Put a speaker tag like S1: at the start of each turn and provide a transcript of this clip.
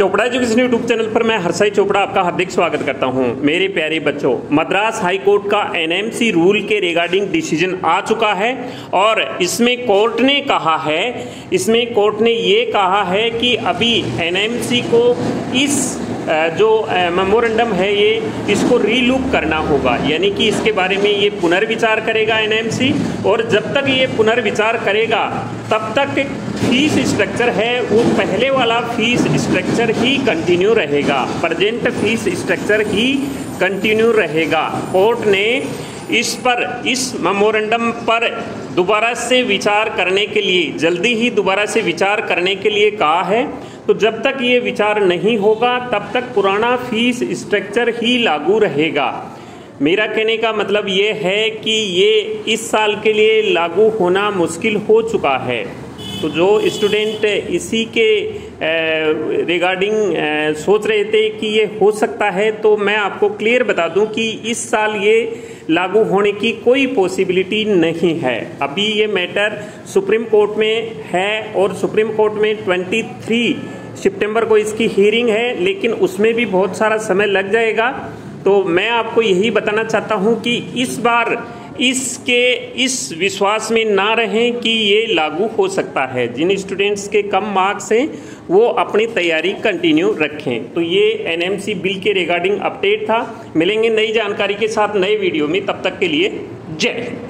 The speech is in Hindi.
S1: चोपड़ा एजुकेशन यूट्यूब चैनल पर मैं हरसाई चोपड़ा आपका हार्दिक स्वागत करता हूँ। मेरे प्यारे बच्चों, मद्रास हाई कोर्ट का एनएमसी रूल के रिगार्डिंग डिसीज़न आ चुका है और इसमें कोर्ट ने कहा है, इसमें कोर्ट ने ये कहा है कि अभी एनएमसी को इस जो मेमोरेंडम है ये, इसको रीलुक करना होगा। यानी कि इसके बारे में ये पुनर्विचार करेगा एनएमसी और जब तक ये पुनर्विचार करेगा, तब तक फ़ीस स्ट्रक्चर है, वो पहले वाला फ़ीस स्ट्रक्चर ही कंटिन्यू रहेगा। प्रजेंट फ़ीस स्ट्रक्चर ही कंटिन्यू रहेगा। कोर्ट ने इस पर, इस मेमोरेंडम पर दोबारा से विचार करने के लिए, जल्दी ही दोबारा से विचार करने के लिए कहा है तो जब तक ये विचार नहीं होगा, तब तक पुराना फ़ीस स्ट्रक्चर ही लागू रहेगा। मेरा कहने का मतलब ये है कि ये इस साल के लिए लागू होना मुश्किल हो चुका है। तो जो स्टूडेंट इसी के रिगार्डिंग सोच रहे थे कि ये हो सकता है तो मैं आपको क्लियर बता दूँ कि इस साल ये लागू होने की कोई पॉसिबिलिटी नहीं है। अभी ये मैटर सुप्रीम कोर्ट में है और सुप्रीम कोर्ट में 23 सितंबर को इसकी हियरिंग है, लेकिन उसमें भी बहुत सारा समय लग जाएगा। तो मैं आपको यही बताना चाहता हूँ कि इस बार इसके, इस विश्वास में ना रहें कि ये लागू हो सकता है। जिन स्टूडेंट्स के कम मार्क्स हैं, वो अपनी तैयारी कंटिन्यू रखें। तो ये एनएमसी बिल के रिगार्डिंग अपडेट था। मिलेंगे नई जानकारी के साथ नए वीडियो में। तब तक के लिए जय हिंद।